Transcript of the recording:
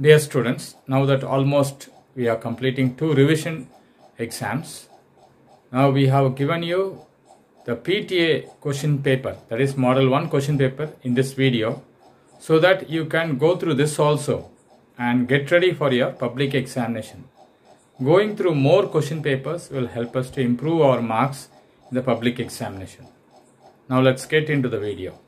Dear students, now that almost we are completing two revision exams, now we have given you the PTA question paper, that is model 1 question paper in this video, so that you can go through this also and get ready for your public examination. Going through more question papers will help us to improve our marks in the public examination. Now let's get into the video.